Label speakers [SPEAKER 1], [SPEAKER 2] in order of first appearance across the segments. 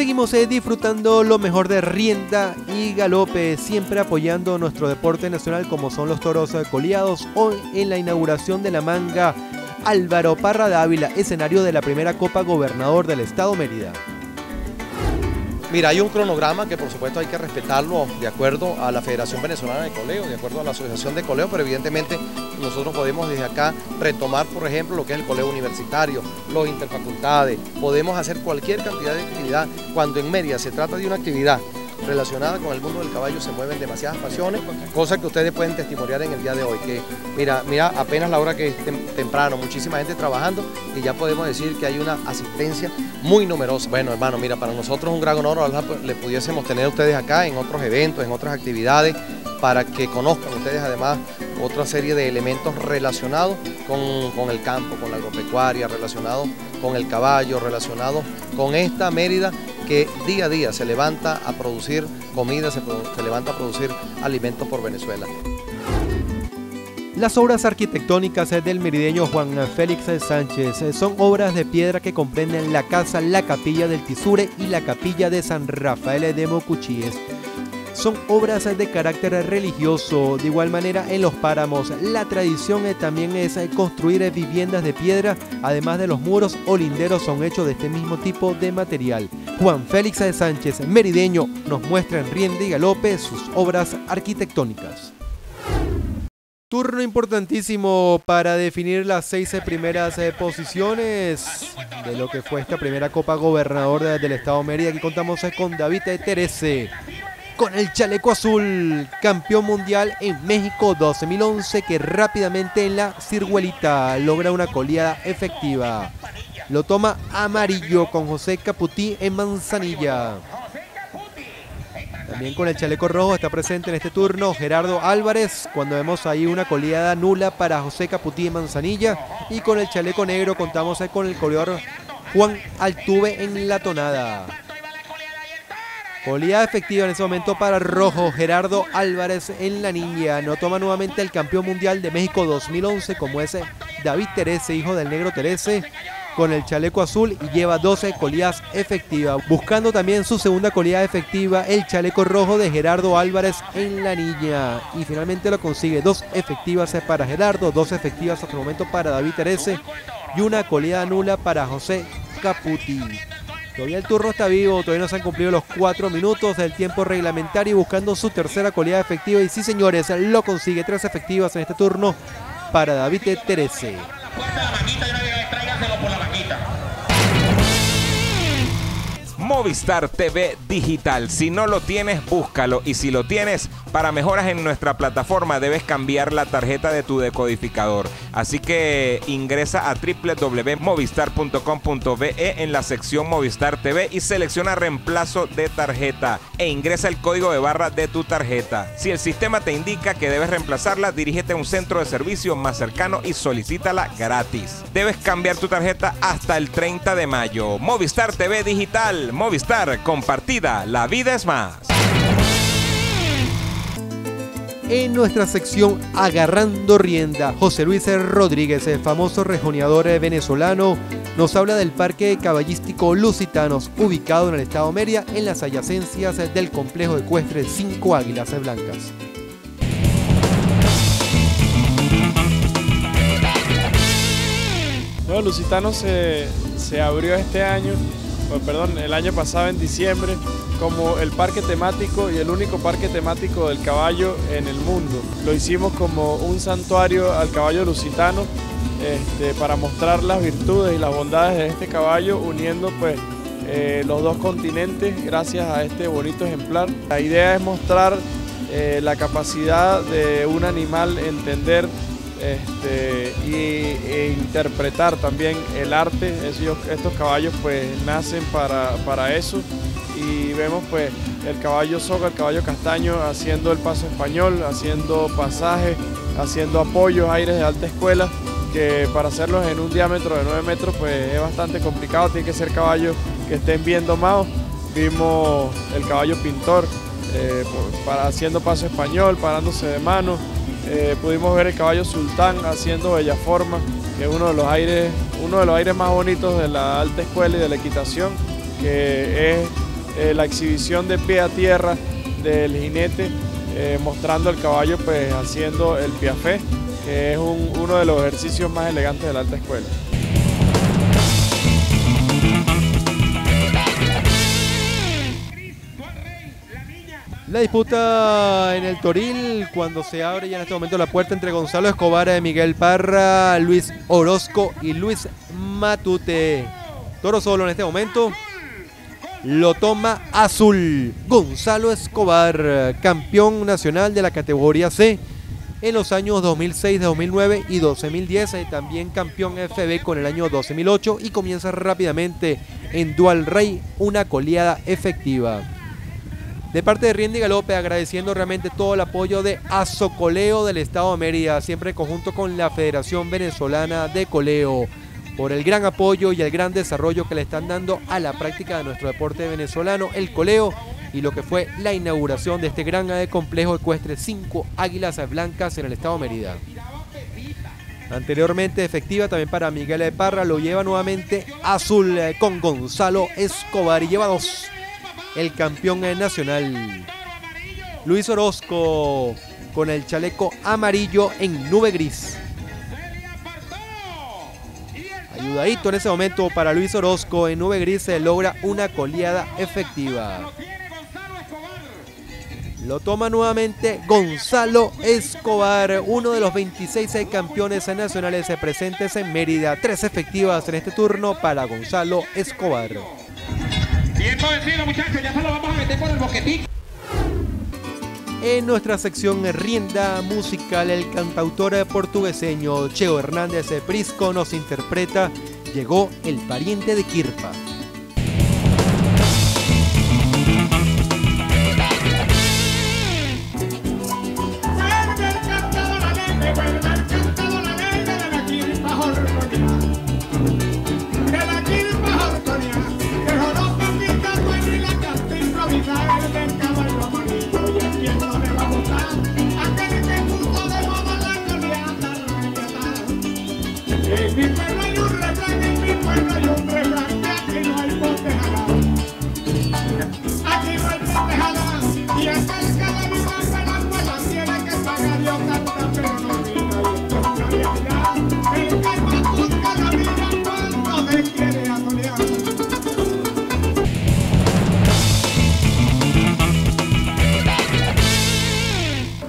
[SPEAKER 1] Seguimos eh, disfrutando lo mejor de rienda y galope, siempre apoyando nuestro deporte nacional como son los toros eh, coleados. Hoy en la inauguración de la manga Álvaro Parra de Ávila, escenario de la primera Copa Gobernador del Estado Mérida.
[SPEAKER 2] Mira, hay un cronograma que por supuesto hay que respetarlo de acuerdo a la Federación Venezolana de Coleo, de acuerdo a la Asociación de Coleo, pero evidentemente nosotros podemos desde acá retomar, por ejemplo, lo que es el coleo universitario, los interfacultades, podemos hacer cualquier cantidad de actividad cuando en media se trata de una actividad relacionada con el mundo del caballo se mueven demasiadas pasiones, cosas que ustedes pueden testimoniar en el día de hoy, que mira, mira apenas la hora que es temprano, muchísima gente trabajando y ya podemos decir que hay una asistencia muy numerosa. Bueno, hermano, mira, para nosotros es un gran honor, ojalá le pudiésemos tener a ustedes acá en otros eventos, en otras actividades, para que conozcan ustedes además otra serie de elementos relacionados con, con el campo, con la agropecuaria, relacionados con el caballo, relacionados con esta Mérida que día a día se levanta a producir comida, se, levanta a producir alimentos por Venezuela.
[SPEAKER 1] Las obras arquitectónicas del merideño Juan Félix Sánchez son obras de piedra que comprenden la casa, la capilla del Tisure y la capilla de San Rafael de Mocuchíes son obras de carácter religioso. De igual manera, en los páramos, la tradición también es construir viviendas de piedra, además de los muros o linderos son hechos de este mismo tipo de material. Juan Félix de Sánchez, merideño, nos muestra en Riende y Galope sus obras arquitectónicas. Turno importantísimo para definir las seis primeras eh, posiciones de lo que fue esta primera Copa Gobernador del Estado de Mérida. Aquí contamos eh, con David Terese, con el chaleco azul, campeón mundial en México 2011 que rápidamente en la ciruelita logra una coleada efectiva. Lo toma amarillo con José Caputí en Manzanilla. También con el chaleco rojo está presente en este turno Gerardo Álvarez, cuando vemos ahí una coleada nula para José Caputí en Manzanilla. Y con el chaleco negro contamos con el coleador Juan Altuve en la tonada. Oleada efectiva en ese momento para Rojo, Gerardo Álvarez en la niña. No toma nuevamente el campeón mundial de México 2011 como ese David Terese, hijo del negro Terese, con el chaleco azul y lleva 12 colías efectivas. Buscando también su segunda colía efectiva, el chaleco rojo de Gerardo Álvarez en la niña. Y finalmente lo consigue, dos efectivas para Gerardo, dos efectivas hasta el momento para David Terese y una colía nula para José Caputi. Todavía el turno está vivo, todavía no se han cumplido los cuatro minutos del tiempo reglamentario buscando su tercera cualidad efectiva. Y sí, señores, lo consigue. Tres efectivas en este turno para David Terese.
[SPEAKER 3] Movistar TV Digital. Si no lo tienes, búscalo. Y si lo tienes, para mejoras en nuestra plataforma debes cambiar la tarjeta de tu decodificador. Así que ingresa a www.movistar.com.be en la sección Movistar TV y selecciona reemplazo de tarjeta e ingresa el código de barra de tu tarjeta. Si el sistema te indica que debes reemplazarla, dirígete a un centro de servicio más cercano y solicítala gratis. Debes cambiar tu tarjeta hasta el 30 de mayo. Movistar TV Digital Movistar, compartida, la vida es más.
[SPEAKER 1] En nuestra sección Agarrando Rienda, José Luis Rodríguez, el famoso rejoneador venezolano, nos habla del parque caballístico Lusitanos, ubicado en el estado Mérida, en las adyacencias del complejo ecuestre Cinco Águilas Blancas.
[SPEAKER 4] Bueno, Lusitanos se, se abrió este año perdón, el año pasado en diciembre como el parque temático y el único parque temático del caballo en el mundo. Lo hicimos como un santuario al caballo lusitano este, para mostrar las virtudes y las bondades de este caballo uniendo pues eh, los dos continentes gracias a este bonito ejemplar. La idea es mostrar eh, la capacidad de un animal entender este, y, e interpretar también el arte. estos caballos pues nacen para, para, eso y vemos pues el caballo soga, el caballo castaño haciendo el paso español, haciendo pasajes, haciendo apoyos, aires de alta escuela que para hacerlos en un diámetro de 9 metros pues es bastante complicado, tiene que ser caballos que estén bien domados. Vimos el caballo pintor eh, para, haciendo paso español, parándose de mano, eh, pudimos ver el caballo sultán haciendo bella forma, que es uno de los aires, uno de los aires más bonitos de la alta escuela y de la equitación, que es eh, la exhibición de pie a tierra del jinete, eh, mostrando el caballo pues haciendo el piafé, que es uno de los ejercicios más elegantes de la alta escuela.
[SPEAKER 1] La disputa en el Toril cuando se abre ya en este momento la puerta entre Gonzalo Escobar, Miguel Parra, Luis Orozco y Luis Matute. Toro solo en este momento. Lo toma azul. Gonzalo Escobar, campeón nacional de la categoría C en los años 2006, 2009 y 2010. Eh, también campeón FB con el año 2008 y comienza rápidamente en Dual Rey una coleada efectiva de parte de Rienda y Galope, agradeciendo realmente todo el apoyo de Azocoleo del Estado de Mérida, siempre conjunto con la Federación Venezolana de Coleo, por el gran apoyo y el gran desarrollo que le están dando a la práctica de nuestro deporte venezolano, el coleo, y lo que fue la inauguración de este gran complejo ecuestre 5 Águilas Blancas en el Estado de Mérida. Anteriormente efectiva también para Miguel de Parra, lo lleva nuevamente azul eh, con Gonzalo Escobar y lleva dos el campeón nacional. Luis Orozco con el chaleco amarillo en nube gris. Ayudadito en ese momento para Luis Orozco en nube gris se logra una coleada efectiva. Lo toma nuevamente Gonzalo Escobar, uno de los 26 campeones nacionales presentes en Mérida. Tres efectivas en este turno para Gonzalo Escobar. muchachos, ya se lo vamos a meter por el boquetín. En nuestra sección Rienda Musical, el cantautor portugueseño Cheo Hernández Prisco nos interpreta Llegó el pariente de Kirpa.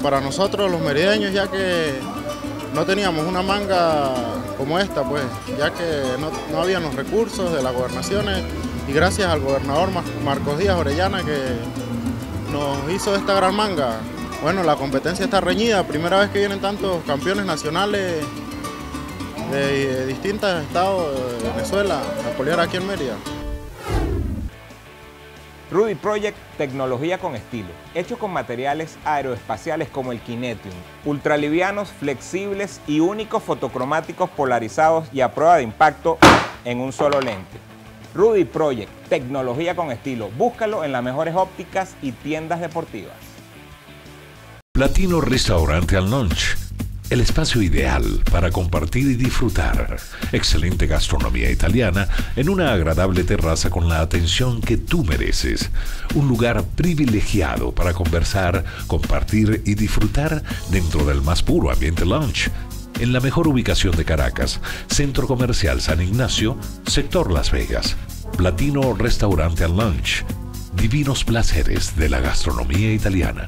[SPEAKER 5] Para nosotros los merideños, ya que no teníamos una manga como esta, pues, ya que no, habían los recursos de las gobernaciones y gracias al gobernador Marcos Díaz Orellana que nos hizo esta gran manga. Bueno, la competencia está reñida, primera vez que vienen tantos campeones nacionales de, distintos estados de Venezuela a pelear aquí en Mérida.
[SPEAKER 3] Rudy Project, tecnología con estilo, hecho con materiales aeroespaciales como el Kinetium, ultralivianos, flexibles y únicos fotocromáticos polarizados y a prueba de impacto en un solo lente. Rudy Project, tecnología con estilo, búscalo en las mejores ópticas y tiendas deportivas.
[SPEAKER 6] Platino Restaurante al Lunch el espacio ideal para compartir y disfrutar excelente gastronomía italiana en una agradable terraza con la atención que tú mereces. Un lugar privilegiado para conversar, compartir y disfrutar dentro del más puro ambiente lunch. En la mejor ubicación de Caracas, Centro Comercial San Ignacio, sector Las Vegas. Platino Restaurante al Lunch. Divinos placeres de la gastronomía italiana.